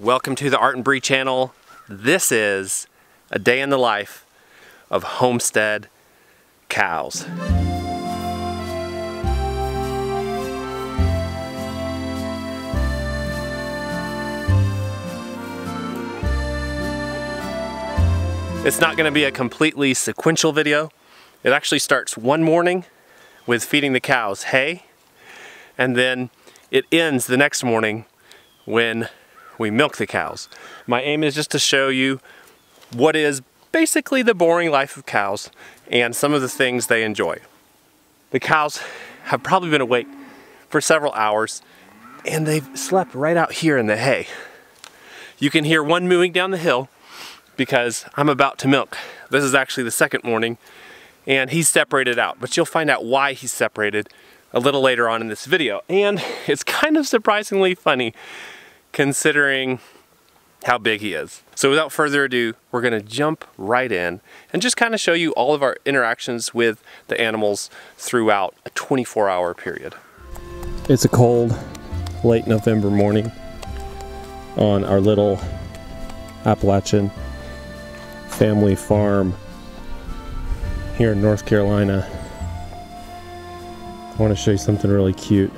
Welcome to the Art and Bri channel. This is a day in the life of homestead cows. It's not going to be a completely sequential video. It actually starts one morning with feeding the cows hay and then it ends the next morning when we milk the cows. My aim is just to show you what is basically the boring life of cows and some of the things they enjoy. The cows have probably been awake for several hours and they've slept right out here in the hay. You can hear one moving down the hill because I'm about to milk. This is actually the second morning and he's separated out, but you'll find out why he's separated a little later on in this video. And it's kind of surprisingly funny considering how big he is. So without further ado, we're gonna jump right in and just kind of show you all of our interactions with the animals throughout a 24 hour period. It's a cold, late November morning on our little Appalachian family farm here in North Carolina. I want to show you something really cute.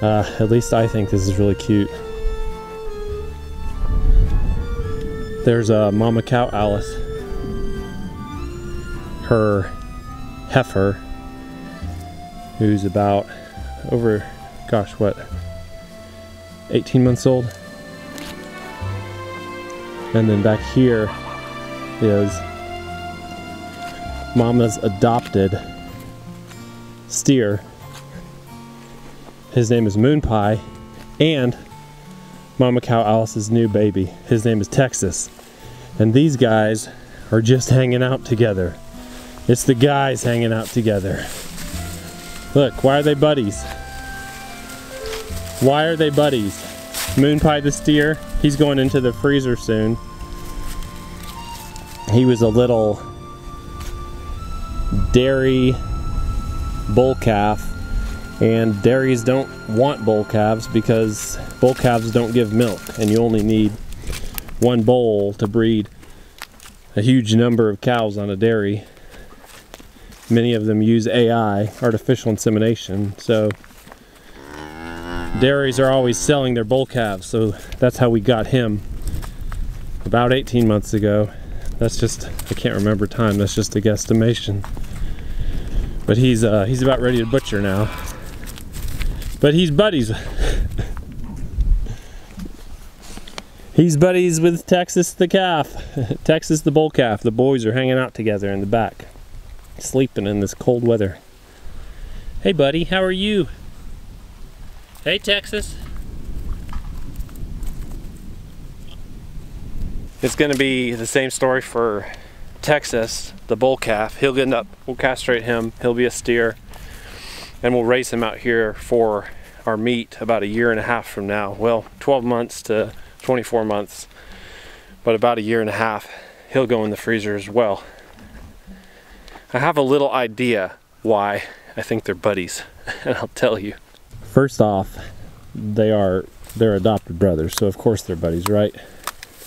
Uh, at least I think this is really cute. There's a mama cow, Alice. Her heifer, who's about over, gosh, what, 18 months old. And then back here is mama's adopted steer his name is Moon Pie, and Mama Cow Alice's new baby. His name is Texas. And these guys are just hanging out together. It's the guys hanging out together. Look, why are they buddies? Why are they buddies? Moon Pie the steer, he's going into the freezer soon. He was a little dairy bull calf and dairies don't want bull calves because bull calves don't give milk and you only need one bull to breed a huge number of cows on a dairy. Many of them use AI, artificial insemination, so dairies are always selling their bull calves, so that's how we got him about 18 months ago. That's just, I can't remember time, that's just a guesstimation. But he's, uh, he's about ready to butcher now. But he's buddies. he's buddies with Texas the calf. Texas the bull calf. The boys are hanging out together in the back. Sleeping in this cold weather. Hey buddy, how are you? Hey Texas. It's gonna be the same story for Texas, the bull calf. He'll get up, we'll castrate him, he'll be a steer and we'll raise him out here for our meat about a year and a half from now. Well, 12 months to 24 months, but about a year and a half, he'll go in the freezer as well. I have a little idea why I think they're buddies, and I'll tell you. First off, they are they're adopted brothers, so of course they're buddies, right?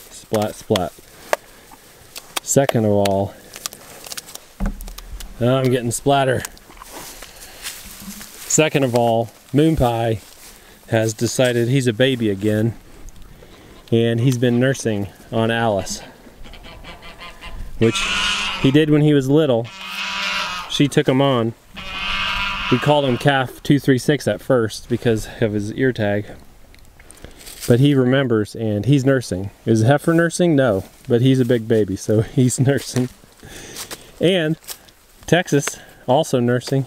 Splat, splat. Second of all, I'm getting splatter. Second of all, Moon Pie has decided he's a baby again and he's been nursing on Alice which he did when he was little. She took him on. We called him calf 236 at first because of his ear tag but he remembers and he's nursing. Is heifer nursing? No but he's a big baby so he's nursing. And Texas also nursing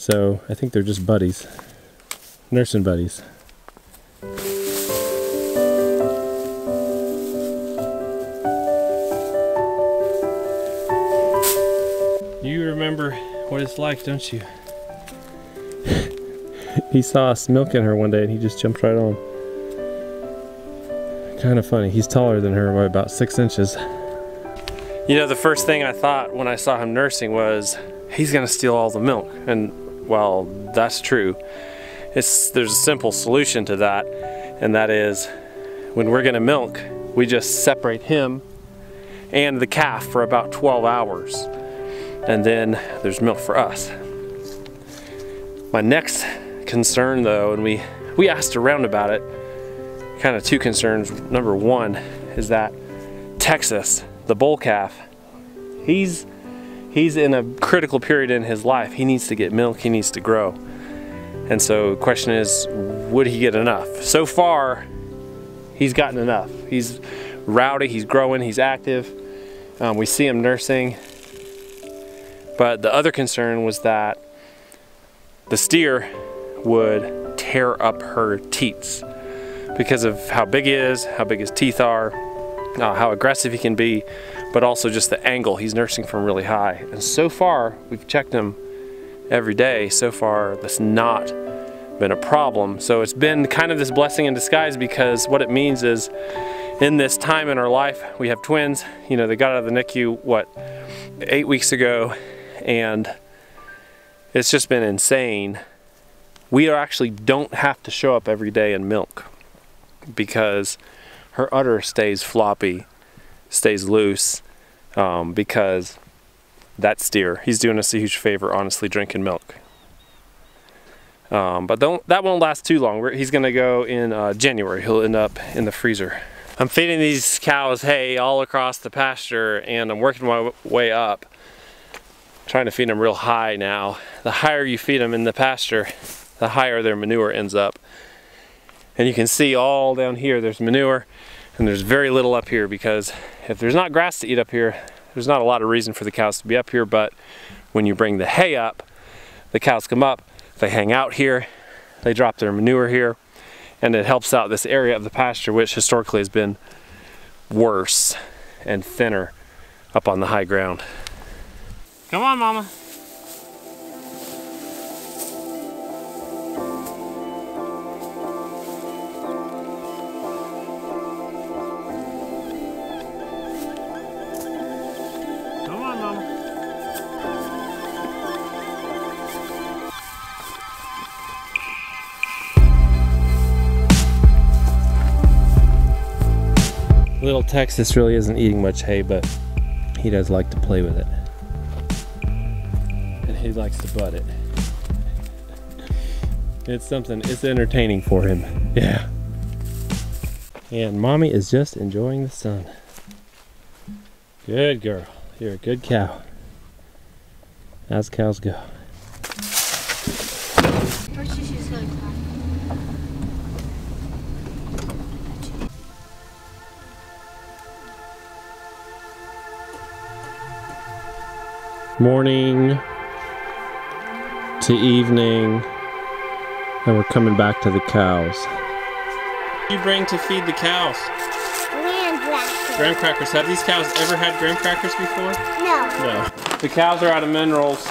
so I think they're just buddies, nursing buddies. You remember what it's like, don't you? he saw us milking her one day and he just jumped right on. Kind of funny. He's taller than her by about six inches. You know, the first thing I thought when I saw him nursing was, he's gonna steal all the milk. And well, that's true. it's, there's a simple solution to that, and that is when we're gonna milk, we just separate him and the calf for about 12 hours. And then there's milk for us. My next concern though, and we, we asked around about it, kind of two concerns. Number one is that Texas, the bull calf, he's he's in a critical period in his life. He needs to get milk, he needs to grow. And so the question is, would he get enough? So far, he's gotten enough. He's rowdy, he's growing, he's active. Um, we see him nursing. But the other concern was that the steer would tear up her teats because of how big he is, how big his teeth are, uh, how aggressive he can be, but also just the angle he's nursing from really high. And so far, we've checked him every day. So far, that's not been a problem. So it's been kind of this blessing in disguise because what it means is in this time in our life, we have twins. You know, they got out of the NICU, what, eight weeks ago, and it's just been insane. We actually don't have to show up every day and milk because her udder stays floppy, stays loose, um, because that steer, he's doing us a huge favor, honestly, drinking milk. Um, but don't, that won't last too long. We're, he's gonna go in uh, January. He'll end up in the freezer. I'm feeding these cows hay all across the pasture and I'm working my way up. Trying to feed them real high now. The higher you feed them in the pasture, the higher their manure ends up. And you can see all down here there's manure and there's very little up here because if there's not grass to eat up here, there's not a lot of reason for the cows to be up here, but when you bring the hay up, the cows come up, they hang out here, they drop their manure here, and it helps out this area of the pasture which historically has been worse and thinner up on the high ground. Come on, mama. Little Texas really isn't eating much hay, but he does like to play with it. And he likes to butt it. It's something, it's entertaining for him. Yeah. And mommy is just enjoying the sun. Good girl. You're a good cow. As cows go. Morning to evening and we're coming back to the cows. What do you bring to feed the cows? Graham crackers. Graham crackers. Have these cows ever had graham crackers before? No. No. The cows are out of minerals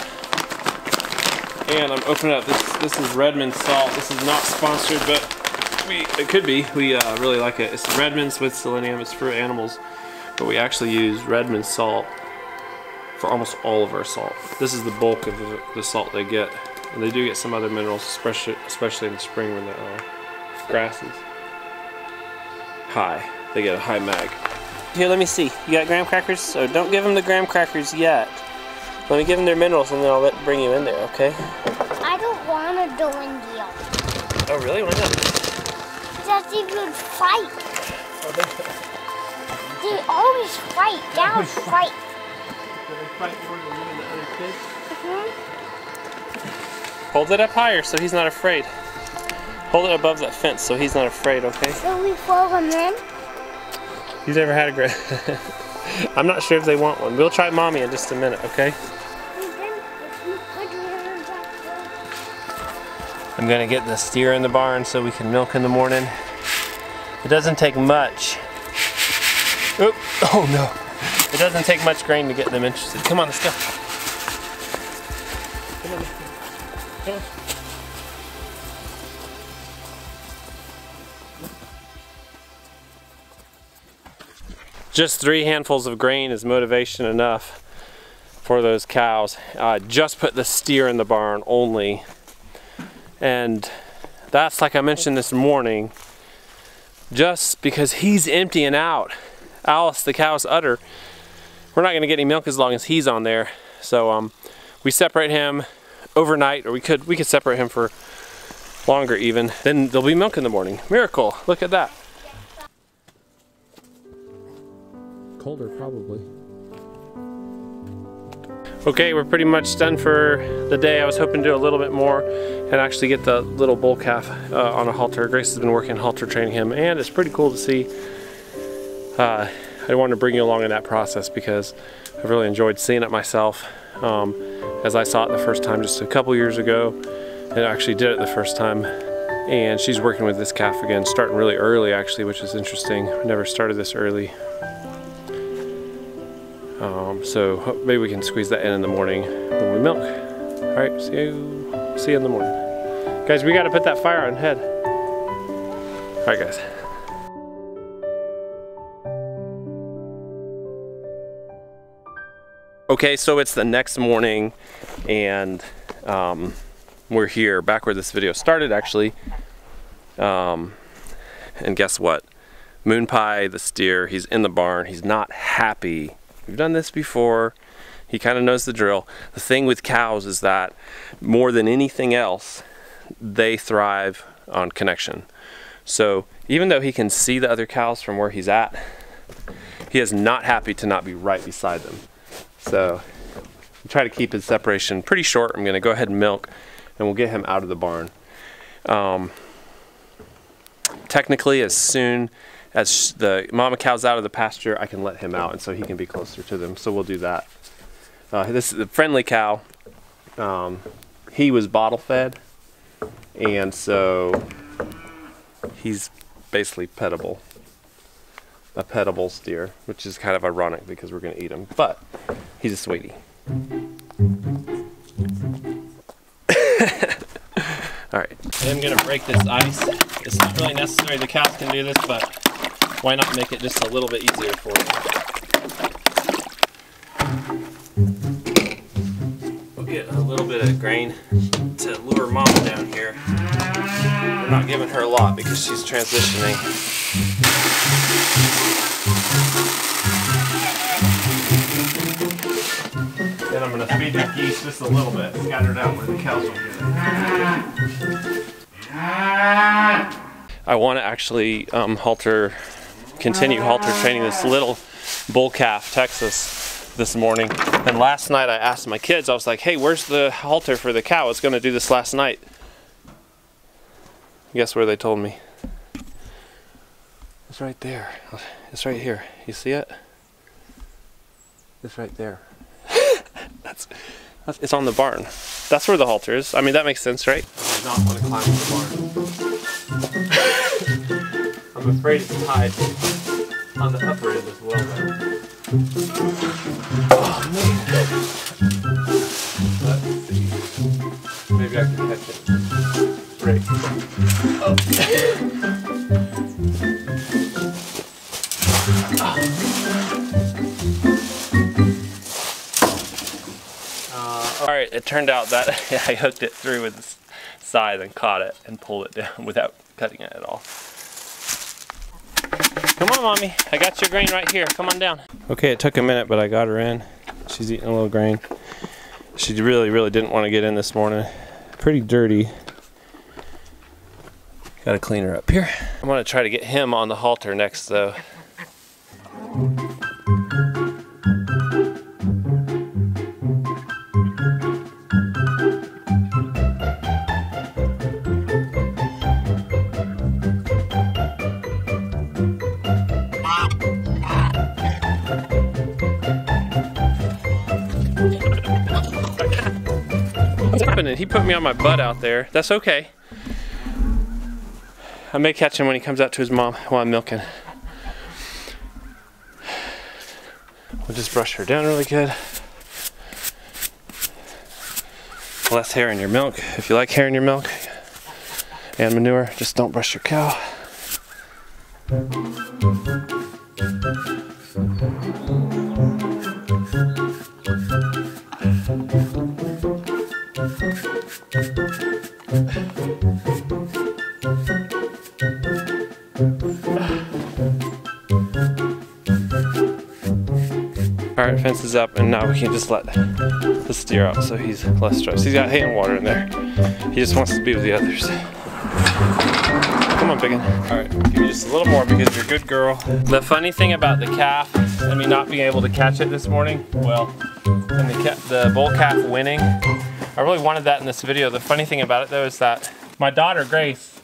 and I'm opening up this this is Redmond salt. This is not sponsored but we it could be. We uh, really like it. It's Redmond's with selenium. It's for animals but we actually use Redmond salt for almost all of our salt. This is the bulk of the, the salt they get. And they do get some other minerals, especially especially in the spring when the uh, grass is high. They get a high mag. Here, let me see. You got graham crackers? So don't give them the graham crackers yet. Let me give them their minerals and then I'll let, bring you in there, okay? I don't want to do in deal. Oh, really? Why not? That's even good fight. they always fight. Cows fight. Fight more than you and the other kids? Mm-hmm. Hold it up higher so he's not afraid. Hold it above that fence so he's not afraid, okay? So we throw them in? He's ever had a gra I'm not sure if they want one. We'll try mommy in just a minute, okay? I'm gonna get the steer in the barn so we can milk in the morning. It doesn't take much. Oop. Oh no. It doesn't take much grain to get them interested. Come on, let's go. Come on. Come on. Just three handfuls of grain is motivation enough for those cows. Uh, just put the steer in the barn only. And that's like I mentioned this morning, just because he's emptying out Alice, the cow's udder, we're not gonna get any milk as long as he's on there. So um, we separate him overnight, or we could we could separate him for longer even. Then there'll be milk in the morning. Miracle, look at that. Colder probably. Okay, we're pretty much done for the day. I was hoping to do a little bit more and actually get the little bull calf uh, on a halter. Grace has been working halter training him and it's pretty cool to see. Uh, I wanted to bring you along in that process because I've really enjoyed seeing it myself. Um, as I saw it the first time just a couple years ago and actually did it the first time and she's working with this calf again starting really early actually which is interesting. I never started this early um, so maybe we can squeeze that in in the morning when we milk. All right, see you, see you in the morning. Guys, we gotta put that fire on head. All right, guys. Okay, so it's the next morning and um, we're here back where this video started actually. Um, and guess what? Moon Pie, the steer, he's in the barn. He's not happy We've done this before. He kind of knows the drill. The thing with cows is that more than anything else, they thrive on connection. So even though he can see the other cows from where he's at, he is not happy to not be right beside them. So try to keep his separation pretty short. I'm gonna go ahead and milk and we'll get him out of the barn. Um, technically as soon as the mama cow's out of the pasture, I can let him out, and so he can be closer to them. So we'll do that. Uh, this is a friendly cow. Um, he was bottle fed, and so he's basically petable. A petable steer, which is kind of ironic because we're going to eat him, but he's a sweetie. All right. I'm going to break this ice. It's not really necessary. The cows can do this, but why not make it just a little bit easier for you? We'll get a little bit of grain to lure mama down here. We're not giving her a lot because she's transitioning. Just a little bit, out where the cows will get. I want to actually um, halter continue halter training this little bull calf, Texas, this morning. And last night I asked my kids, I was like, hey, where's the halter for the cow? I was going to do this last night. Guess where they told me? It's right there. It's right here. You see it? It's right there. That's, it's on the barn. That's where the halter is. I mean, that makes sense, right? I did not want to climb the barn. I'm afraid it's tied on the upper end as well. Oh man. Let's see. Maybe I can catch it. Right. Oh. uh, all right, it turned out that I hooked it through with the scythe and caught it and pulled it down without cutting it at all. Come on, mommy. I got your grain right here. Come on down. Okay, it took a minute, but I got her in. She's eating a little grain. She really, really didn't want to get in this morning. Pretty dirty. Got to clean her up here. I'm to try to get him on the halter next, though. Put me on my butt out there. That's okay. I may catch him when he comes out to his mom while I'm milking. We'll just brush her down really good. Less hair in your milk. If you like hair in your milk and manure, just don't brush your cow. All right, fence is up, and now we can just let the steer out so he's less stressed. He's got hay and water in there. He just wants to be with the others. Come on, Biggin. All right, give me just a little more because you're a good girl. The funny thing about the calf and me not being able to catch it this morning, well, and the, the bull calf winning, I really wanted that in this video. The funny thing about it though is that my daughter Grace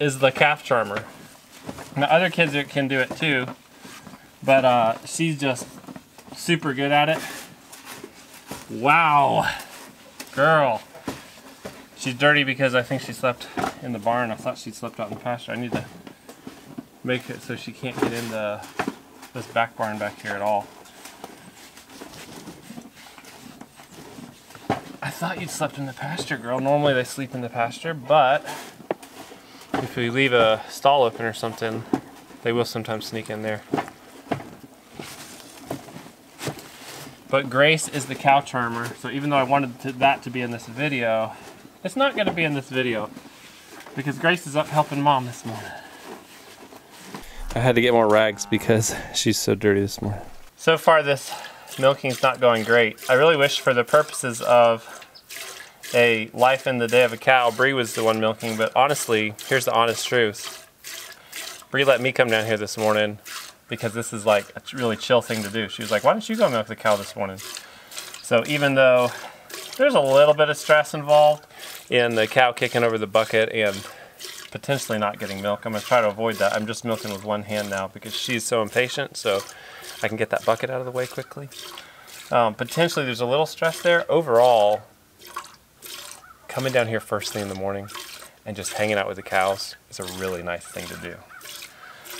is the calf charmer. Now other kids can do it too, but uh, she's just super good at it. Wow, girl. She's dirty because I think she slept in the barn. I thought she slept out in the pasture. I need to make it so she can't get in the this back barn back here at all. I thought you'd slept in the pasture, girl. Normally they sleep in the pasture, but if we leave a stall open or something, they will sometimes sneak in there. But Grace is the cow charmer, so even though I wanted to, that to be in this video, it's not going to be in this video because Grace is up helping mom this morning. I had to get more rags because she's so dirty this morning. So far this milking's not going great. I really wish for the purposes of a life in the day of a cow, Bri was the one milking, but honestly, here's the honest truth. Bri let me come down here this morning because this is like a really chill thing to do. She was like, why don't you go milk the cow this morning? So even though there's a little bit of stress involved in the cow kicking over the bucket and potentially not getting milk. I'm to try to avoid that. I'm just milking with one hand now because she's so impatient, so I can get that bucket out of the way quickly. Um, potentially there's a little stress there. Overall, coming down here first thing in the morning and just hanging out with the cows is a really nice thing to do.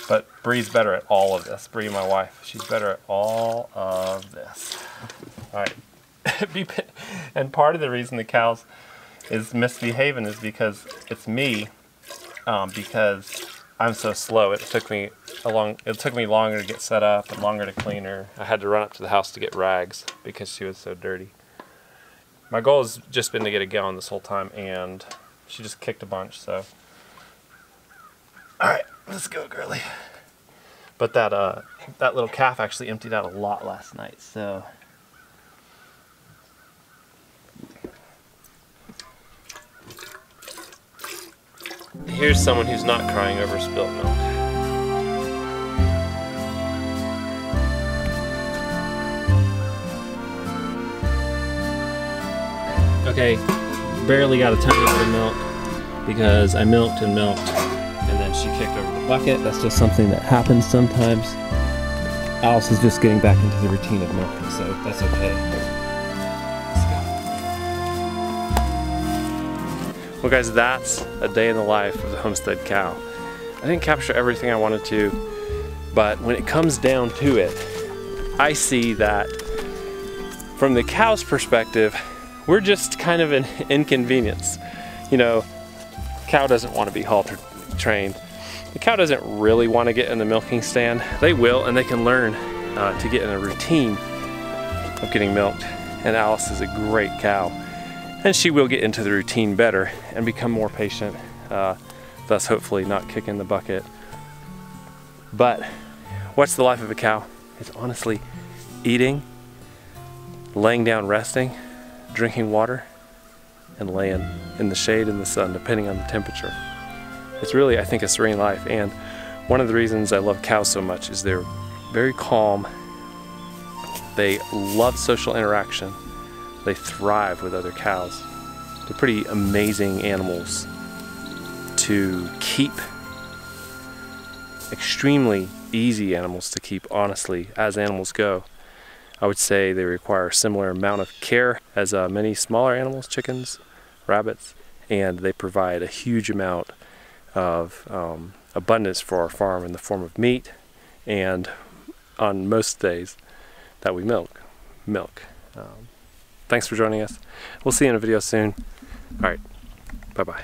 But Bri's better at all of this. Bri, my wife, she's better at all of this. All right. and part of the reason the cows is misbehaving is because it's me, um, because I'm so slow. It took me a long, it took me longer to get set up and longer to clean her. I had to run up to the house to get rags because she was so dirty. My goal has just been to get a gallon this whole time, and she just kicked a bunch. So, all right, let's go, girly. But that uh, that little calf actually emptied out a lot last night, so. Here's someone who's not crying over spilt milk. Okay, barely got a tiny bit of milk because I milked and milked and she kicked over the bucket. That's just something that happens sometimes. Alice is just getting back into the routine of milking, so that's okay. Well guys, that's a day in the life of the Homestead cow. I didn't capture everything I wanted to, but when it comes down to it, I see that from the cow's perspective, we're just kind of an inconvenience. You know, cow doesn't want to be halter trained. The cow doesn't really want to get in the milking stand. They will, and they can learn uh, to get in a routine of getting milked. And Alice is a great cow and she will get into the routine better and become more patient, uh, thus hopefully not kicking the bucket. But what's the life of a cow? It's honestly eating, laying down resting, drinking water, and laying in the shade in the sun, depending on the temperature. It's really, I think, a serene life. And one of the reasons I love cows so much is they're very calm. They love social interaction they thrive with other cows. They're pretty amazing animals to keep. Extremely easy animals to keep, honestly, as animals go. I would say they require a similar amount of care as uh, many smaller animals, chickens, rabbits, and they provide a huge amount of um, abundance for our farm in the form of meat and on most days that we milk, milk. Um, Thanks for joining us. We'll see you in a video soon. All right. Bye-bye.